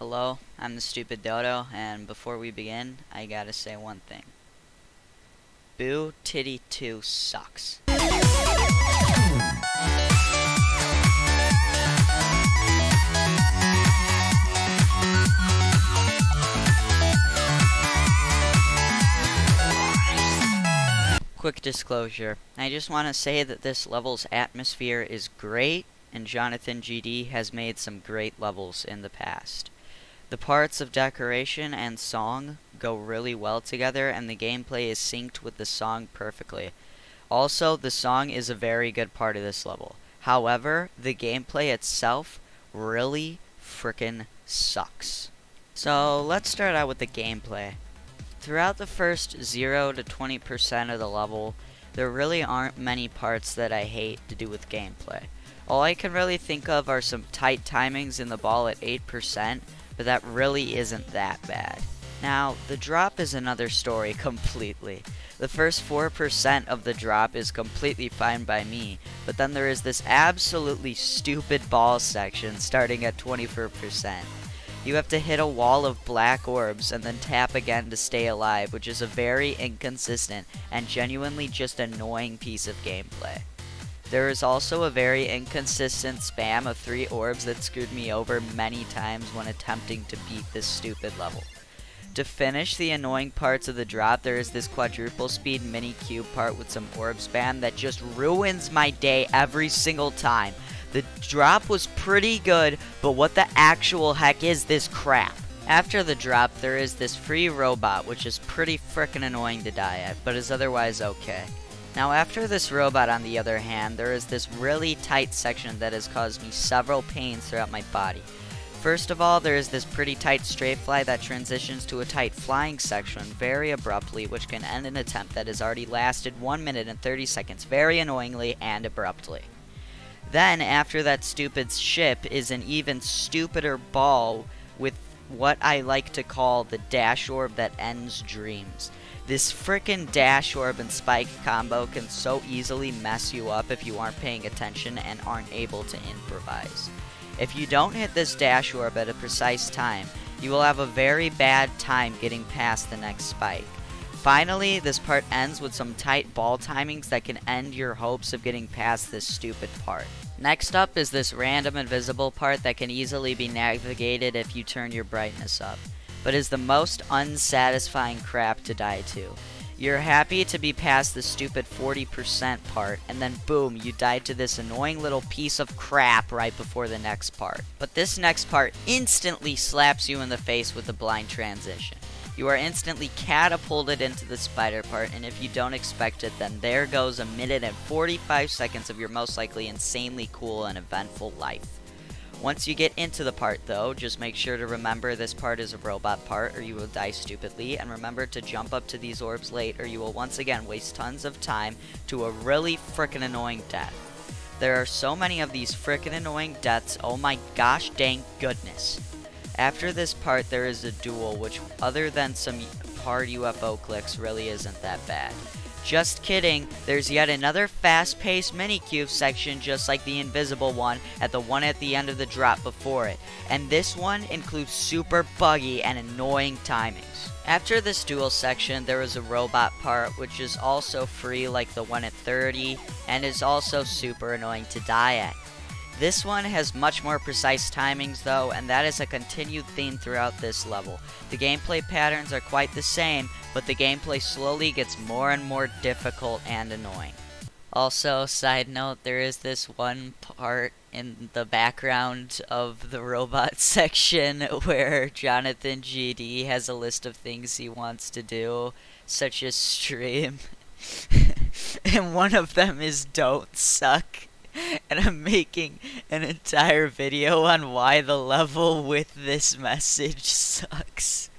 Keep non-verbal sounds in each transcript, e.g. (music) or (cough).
Hello, I'm the Stupid Dodo, and before we begin, I gotta say one thing. Boo Titty 2 sucks. Quick disclosure. I just want to say that this level's atmosphere is great, and Jonathan GD has made some great levels in the past. The parts of decoration and song go really well together, and the gameplay is synced with the song perfectly. Also, the song is a very good part of this level. However, the gameplay itself really frickin' sucks. So, let's start out with the gameplay. Throughout the first 0 to 20% of the level, there really aren't many parts that I hate to do with gameplay. All I can really think of are some tight timings in the ball at 8%, but that really isn't that bad. Now, the drop is another story (laughs) completely. The first 4% of the drop is completely fine by me, but then there is this absolutely stupid ball section starting at 24%. You have to hit a wall of black orbs and then tap again to stay alive, which is a very inconsistent and genuinely just annoying piece of gameplay. There is also a very inconsistent spam of three orbs that screwed me over many times when attempting to beat this stupid level. To finish the annoying parts of the drop, there is this quadruple speed mini cube part with some orb spam that just ruins my day every single time. The drop was pretty good, but what the actual heck is this crap? After the drop, there is this free robot, which is pretty frickin' annoying to die at, but is otherwise okay. Now after this robot, on the other hand, there is this really tight section that has caused me several pains throughout my body. First of all, there is this pretty tight straight fly that transitions to a tight flying section very abruptly, which can end an attempt that has already lasted 1 minute and 30 seconds very annoyingly and abruptly. Then, after that stupid ship, is an even stupider ball with what I like to call the dash orb that ends dreams. This frickin' dash orb and spike combo can so easily mess you up if you aren't paying attention and aren't able to improvise. If you don't hit this dash orb at a precise time, you will have a very bad time getting past the next spike. Finally, this part ends with some tight ball timings that can end your hopes of getting past this stupid part. Next up is this random invisible part that can easily be navigated if you turn your brightness up, but is the most unsatisfying crap to die to. You're happy to be past the stupid 40% part, and then boom, you died to this annoying little piece of crap right before the next part. But this next part instantly slaps you in the face with a blind transition. You are instantly catapulted into the spider part, and if you don't expect it, then there goes a minute and 45 seconds of your most likely insanely cool and eventful life. Once you get into the part though, just make sure to remember this part is a robot part or you will die stupidly, and remember to jump up to these orbs late or you will once again waste tons of time to a really frickin' annoying death. There are so many of these frickin' annoying deaths, oh my gosh dang goodness. After this part there is a duel, which other than some hard UFO clicks really isn't that bad. Just kidding, there's yet another fast-paced mini-cube section just like the invisible one at the one at the end of the drop before it, and this one includes super buggy and annoying timings. After this duel section, there is a robot part which is also free like the one at 30, and is also super annoying to die at. This one has much more precise timings though, and that is a continued theme throughout this level. The gameplay patterns are quite the same, but the gameplay slowly gets more and more difficult and annoying. Also, side note, there is this one part in the background of the robot (laughs) section (laughs) where Jonathan GD has a list of things he wants to do, such as stream. (laughs) and one of them is don't suck. and I'm making an entire video on why the level with this message sucks.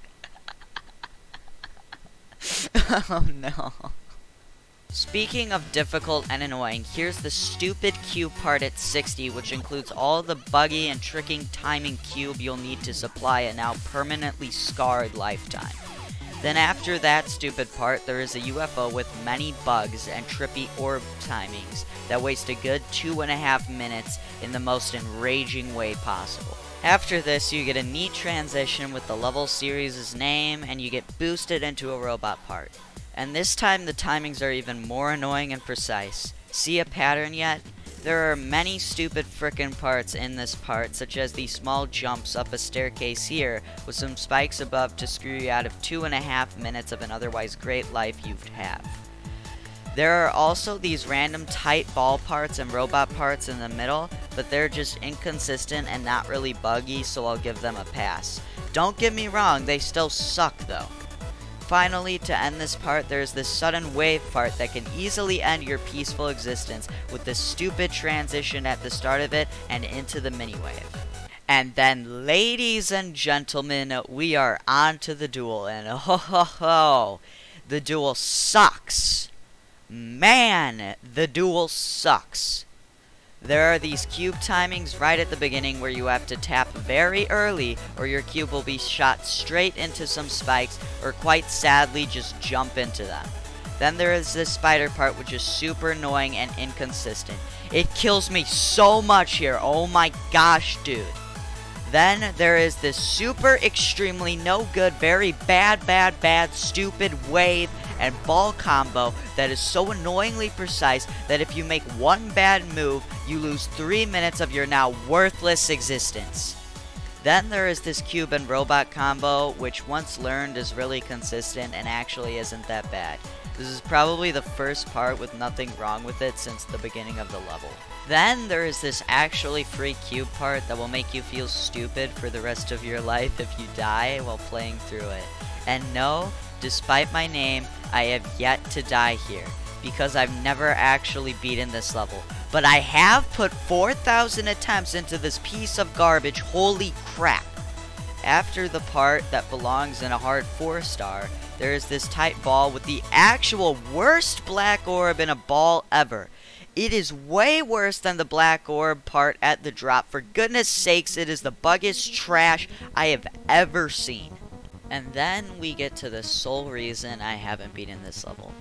(laughs) oh no. Speaking of difficult and annoying, here's the stupid cube part at 60, which includes all the buggy and tricking timing cube you'll need to supply a now permanently scarred lifetime. Then after that stupid part, there is a UFO with many bugs and trippy orb timings that waste a good two and a half minutes in the most enraging way possible. After this, you get a neat transition with the level series' name, and you get boosted into a robot part. And this time, the timings are even more annoying and precise. See a pattern yet? There are many stupid frickin' parts in this part, such as the small jumps up a staircase here, with some spikes above to screw you out of two and a half minutes of an otherwise great life you'd have. There are also these random tight ball parts and robot parts in the middle, but they're just inconsistent and not really buggy, so I'll give them a pass. Don't get me wrong, they still suck though. Finally, to end this part, there's this sudden wave part that can easily end your peaceful existence with this stupid transition at the start of it and into the mini wave. And then, ladies and gentlemen, we are on to the duel, and ho ho ho, the duel sucks. Man, the duel sucks. There are these cube timings right at the beginning where you have to tap very early or your cube will be shot straight into some spikes or quite sadly just jump into them. Then there is this spider part which is super annoying and inconsistent. It kills me so much here, oh my gosh dude. Then there is this super extremely no good, very bad, bad, bad, stupid wave and ball combo that is so annoyingly precise that if you make one bad move, you lose 3 minutes of your now worthless existence. Then there is this cube and robot combo, which once learned is really consistent and actually isn't that bad. This is probably the first part with nothing wrong with it since the beginning of the level. Then there is this actually free cube part that will make you feel stupid for the rest of your life if you die while playing through it. And no, despite my name, I have yet to die here because I've never actually beaten this level. But I have put 4,000 attempts into this piece of garbage, holy crap. After the part that belongs in a hard 4 star, there is this tight ball with the actual worst black orb in a ball ever. It is way worse than the black orb part at the drop. For goodness sakes, it is the buggiest trash I have ever seen. And then we get to the sole reason I haven't beaten this level.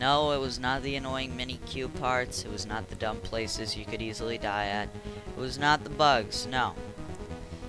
No, it was not the annoying mini cube parts, it was not the dumb places you could easily die at, it was not the bugs, no.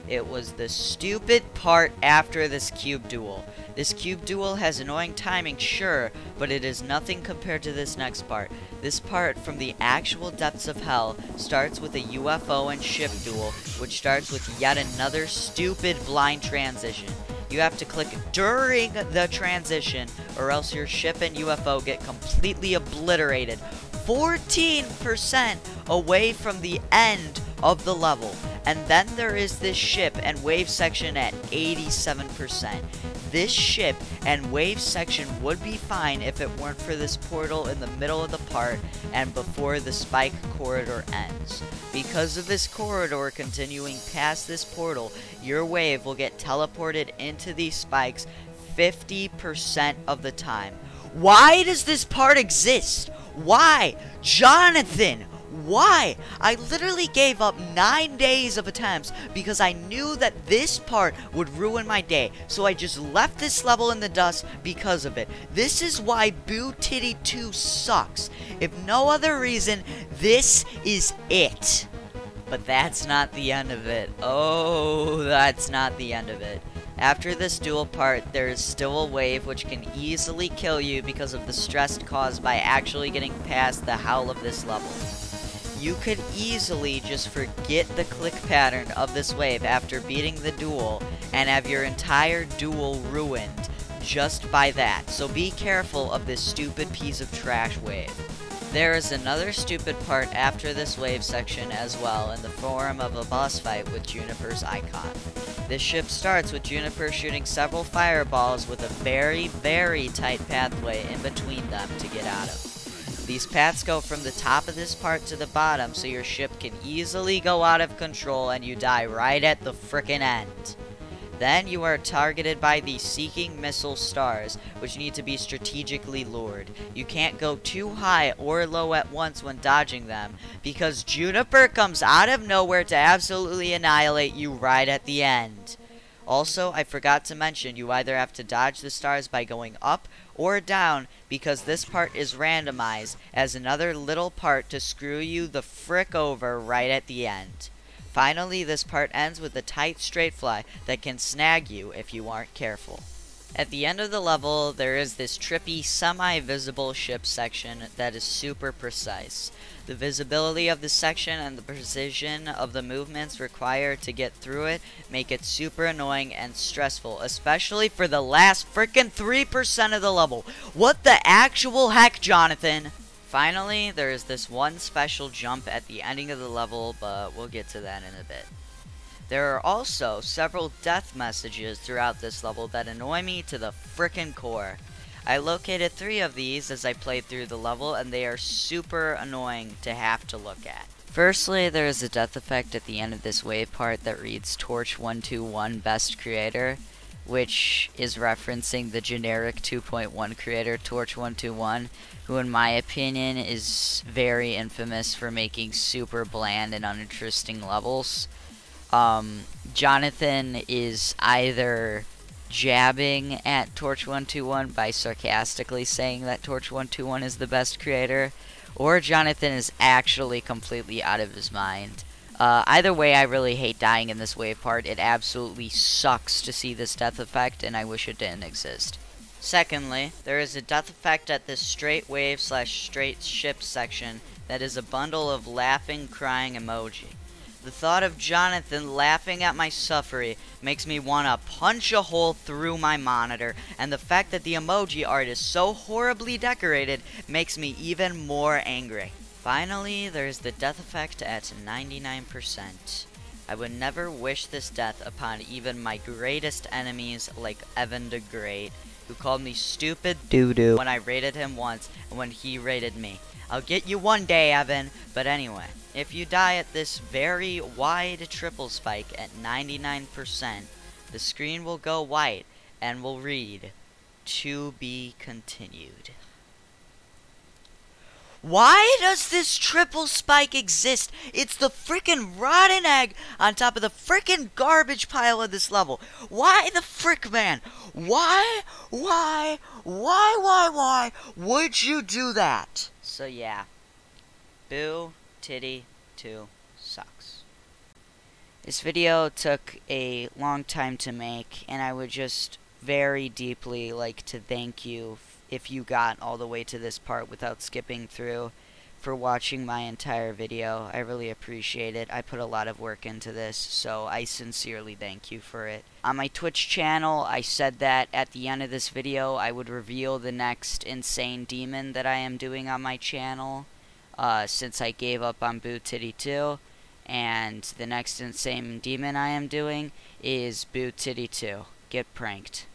It was the stupid part after this cube duel. This cube duel has annoying timing, sure, but it is nothing compared to this next part. This part from the actual depths of hell starts with a UFO and ship duel, which starts with yet another stupid blind transition. You have to click during the transition or else your ship and UFO get completely obliterated 14% away from the end of the level. And then there is this ship and wave section at 87%. This ship and wave section would be fine if it weren't for this portal in the middle of the part and before the spike corridor ends. Because of this corridor continuing past this portal, your wave will get teleported into these spikes 50% of the time. Why does this part exist? Why? Jonathan! Why? I literally gave up 9 days of attempts because I knew that this part would ruin my day. So I just left this level in the dust because of it. This is why BuTiTi 2 sucks. If no other reason, this is it. But that's not the end of it. Oh, that's not the end of it. After this dual part, there is still a wave which can easily kill you because of the stress caused by actually getting past the howl of this level you could easily just forget the click pattern of this wave after beating the duel and have your entire duel ruined just by that. So be careful of this stupid piece of trash wave. There is another stupid part after this wave section as well in the form of a boss fight with Juniper's icon. This ship starts with Juniper shooting several fireballs with a very, very tight pathway in between them to get out of. These paths go from the top of this part to the bottom so your ship can easily go out of control and you die right at the frickin' end. Then you are targeted by the Seeking Missile Stars, which need to be strategically lured. You can't go too high or low at once when dodging them, because Juniper comes out of nowhere to absolutely annihilate you right at the end. Also, I forgot to mention, you either have to dodge the stars by going up or down because this part is randomized as another little part to screw you the frick over right at the end. Finally, this part ends with a tight straight fly that can snag you if you aren't careful. At the end of the level, there is this trippy, semi-visible ship section that is super precise. The visibility of the section and the precision of the movements required to get through it make it super annoying and stressful, especially for the last frickin' 3% of the level. What the actual heck, Jonathan? Finally, there is this one special jump at the ending of the level, but we'll get to that in a bit. There are also several death messages throughout this level that annoy me to the frickin' core. I located three of these as I played through the level and they are super annoying to have to look at. Firstly, there is a death effect at the end of this wave part that reads Torch121 Best Creator, which is referencing the generic 2.1 creator Torch121, who in my opinion is very infamous for making super bland and uninteresting levels. Um, Jonathan is either jabbing at Torch121 by sarcastically saying that Torch121 is the best creator, or Jonathan is actually completely out of his mind. Uh, either way, I really hate dying in this wave part. It absolutely sucks to see this death effect, and I wish it didn't exist. Secondly, there is a death effect at this straight wave slash straight ship section that is a bundle of laughing, crying emoji. The thought of Jonathan laughing at my suffering makes me want to punch a hole through my monitor, and the fact that the emoji art is so horribly decorated makes me even more angry. Finally, there's the death effect at 99%. I would never wish this death upon even my greatest enemies like Evan the Great, who called me stupid doo-doo when I rated him once and when he rated me. I'll get you one day, Evan, but anyway. If you die at this very wide triple spike at 99%, the screen will go white and will read, To be continued. Why does this triple spike exist? It's the freaking rotten egg on top of the freaking garbage pile of this level. Why the frick, man? Why, why, why, why, why would you do that? So yeah, boo Titty 2 sucks. This video took a long time to make, and I would just very deeply like to thank you if you got all the way to this part without skipping through for watching my entire video. I really appreciate it. I put a lot of work into this, so I sincerely thank you for it. On my Twitch channel, I said that at the end of this video, I would reveal the next insane demon that I am doing on my channel uh, since I gave up on BuTiTi 2. And the next insane demon I am doing is BuTiTi 2. Get pranked.